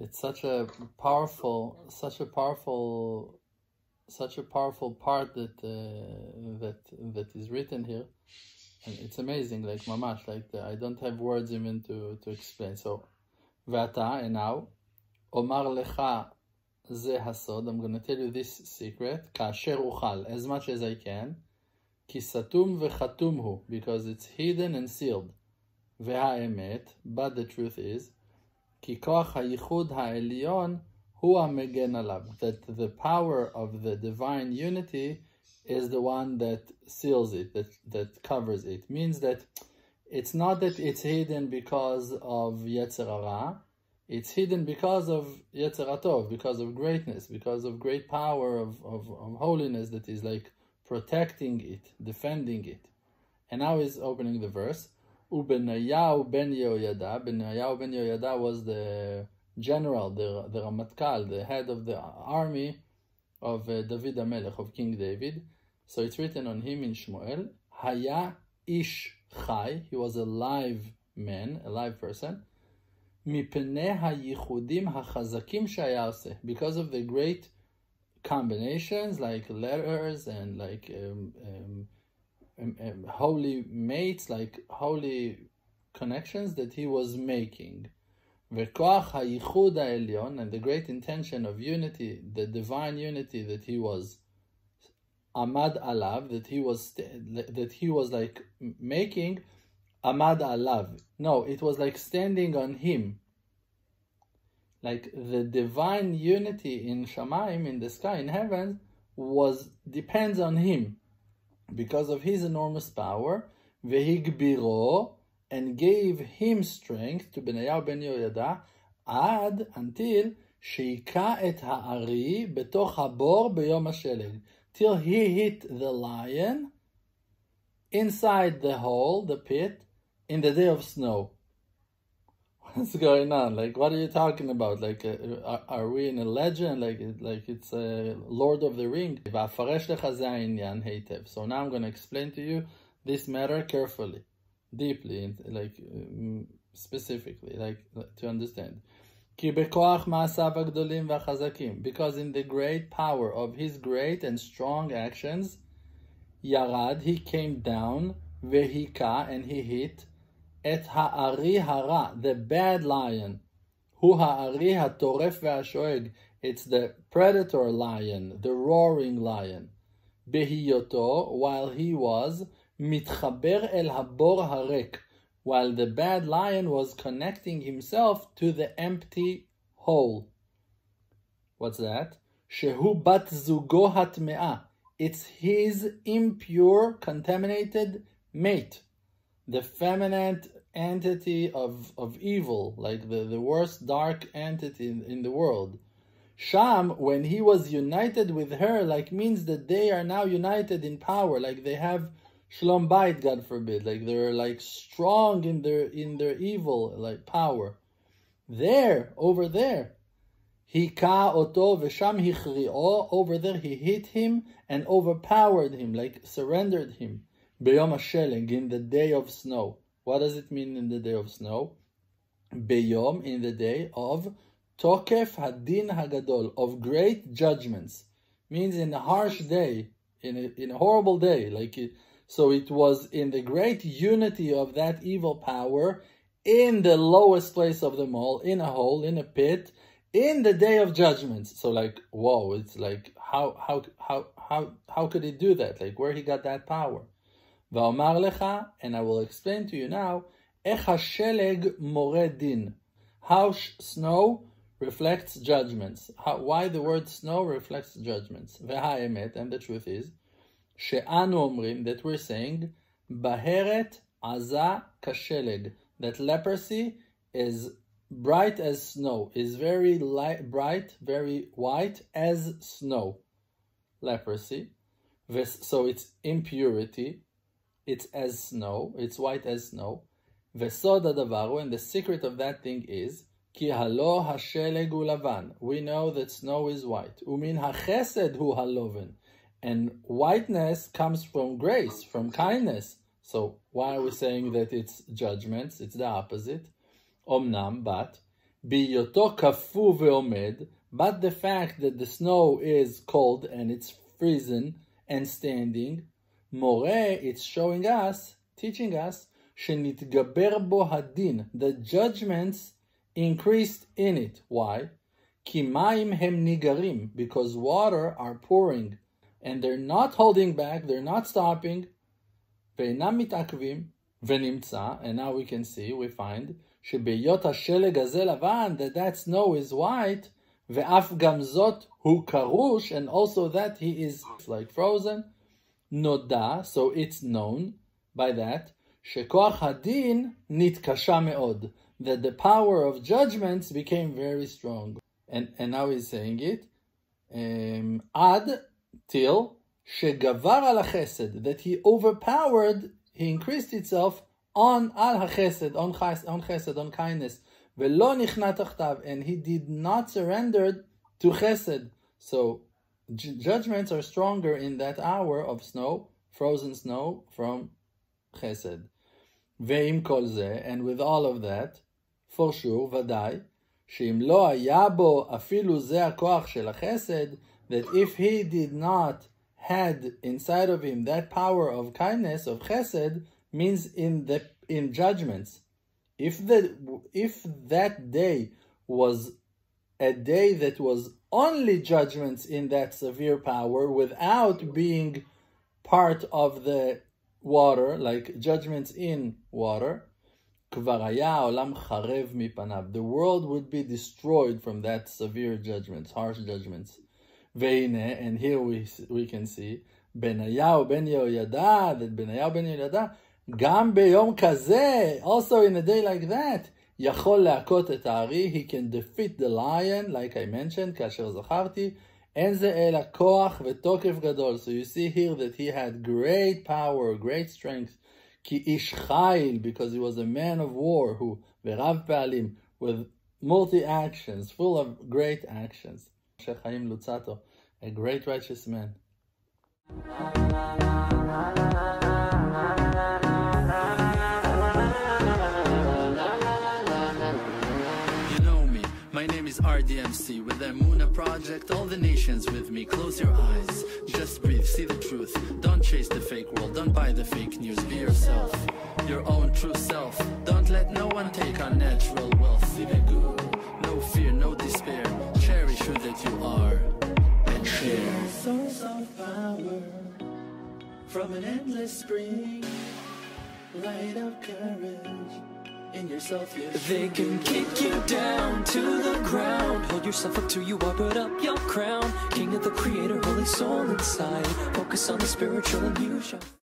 it's such a powerful, such a powerful, such a powerful part that uh, that that is written here, and it's amazing. Like mamash, like the, I don't have words even to to explain. So, vata and now, omar lecha ze hasod. I'm going to tell you this secret. Kasher uchal, as much as I can. Kisatum vechatum hu, because it's hidden and sealed. Ve'haemet, but the truth is. That the power of the divine unity is the one that seals it, that, that covers it. Means that it's not that it's hidden because of Yetzer it's hidden because of Yetzer because of greatness, because of great power of, of, of holiness that is like protecting it, defending it. And now he's opening the verse. Ubenayahu ben Yehoyada. Benayahu ben Yehoyada was the general, the, the Ramatkal, the head of the army of uh, David Amelech, of King David. So it's written on him in Shmuel, Haya Ish Chai, he was a live man, a live person. Because of the great combinations like letters and like um, um, um, um, holy mates, like holy connections that he was making. וכוח הייחוד העליון, and the great intention of unity, the divine unity that he was amad alav, that he was that he was like making amad alav. No, it was like standing on him. Like the divine unity in Shamaim, in the sky, in heaven, was depends on him because of his enormous power, vehigbiro, and gave him strength to Benayahu ben Yehoyada, ad until sheika et ha'ari betoch habor beyom ha'sheleg, till he hit the lion inside the hole, the pit, in the day of snow. What's going on? Like, what are you talking about? Like, uh, are, are, we in a legend? Like, like it's a uh, Lord of the Ring. So now I'm going to explain to you this matter carefully, deeply, like um, specifically, like to understand. Because in the great power of his great and strong actions, Yarad, he came down, vehika, and he hit, את הארי הרע, the bad lion, הוא הארי הטורף והשואג, it's the predator lion, the roaring lion, בהיותו, while he was, מתחבר אל הבור הריק, while the bad lion was connecting himself to the empty hole. What's that? שהוא בת זוגו הטמאה. It's his impure, contaminated mate the feminine entity of, of evil, like the, the worst dark entity in, in the world. Sham, when he was united with her, like means that they are now united in power, like they have shalom bayit, God forbid, like they're like strong in their in their evil, like power. There, over there, Hika oto v'sham hichri'o, over there he hit him and overpowered him, like surrendered him. Beyom HaSheleg, in the day of snow. What does it mean in the day of snow? Beyom, in the day of Tokef Hadin Hagadol, of great judgments. Means in a harsh day, in a, in a horrible day. like it, So it was in the great unity of that evil power, in the lowest place of them all, in a hole, in a pit, in the day of judgments. So like, whoa, it's like, how, how, how, how, how could he do that? Like, where he got that power? Va'omar lecha, and I will explain to you now, Ech hasheleg more din. How snow reflects judgments. How, why the word snow reflects judgments. Ve'ha'emet, and the truth is, she'an omrim, that we're saying, baheret aza kasheleg, that leprosy is bright as snow, is very light, bright, very white as snow. Leprosy. So it's impurity it's as snow, it's white as snow. Vesod adavaru, and the secret of that thing is, ki halo hashelegu lavan. We know that snow is white. Umin hachesed hu haloven. And whiteness comes from grace, from kindness. So why are we saying that it's judgments? It's the opposite. Omnam, but, biyoto kafu ve'omed, but the fact that the snow is cold and it's freezing and standing, מורה, it's showing us, teaching us, שנתגבר בו הדין, the judgments increased in it. Why? כי מים הם ניגרים, because water are pouring, and they're not holding back, they're not stopping, ואינם מתעכבים, ונמצא, and now we can see, we find, שבהיות השלג הזה לבן, that that snow is white, ואף גם זאת הוא קרוש, and also that he is like frozen, נודע, so it's known by that, שכוח הדין נתקשה מאוד, that the power of judgments became very strong. And, and now he's saying it, um, עד, till, שגבר על החסד, that he overpowered, he increased itself on al hachesed, on, on chesed, on kindness, ולא נכנע תחתיו, and he did not surrender to chesed. So judgments are stronger in that hour of snow, frozen snow from chesed. ועם כל זה, and with all of that, for sure, ודאי, שאם לא היה בו אפילו זה הכוח של החסד, that if he did not had inside of him that power of kindness, of chesed, means in the in judgments. If the if that day was a day that was only judgments in that severe power without being part of the water, like judgments in water, the world would be destroyed from that severe judgments, harsh judgments. and here we, we can see, Benayahu ben Yehoyada, that Benayahu ben Yehoyada גם ביום כזה, also in a day like that, יכול להכות את הארי, he can defeat the lion, like I mentioned, כאשר זכרתי, אין זה אלא כוח ותוקף גדול. So you see here that he had great power, great strength, כי איש חיל, because he was a man of war, who, ורב פעלים, with multi-actions, full of great actions. משה חיים לוצטו, a great righteous man. RDMC with the Emunah project, all the nations with me. Close your eyes, just breathe, see the truth. Don't chase the fake world, don't buy the fake news. Be yourself, your own true self. Don't let no one take our natural wealth. No fear, no despair. Cherish who that you are and share. Source of power from an endless spring, light of courage in yourself. They can kick you down to the ground. Hold yourself up till you are, put up your crown. King of the creator, holy soul inside. Focus on the spiritual and you shall.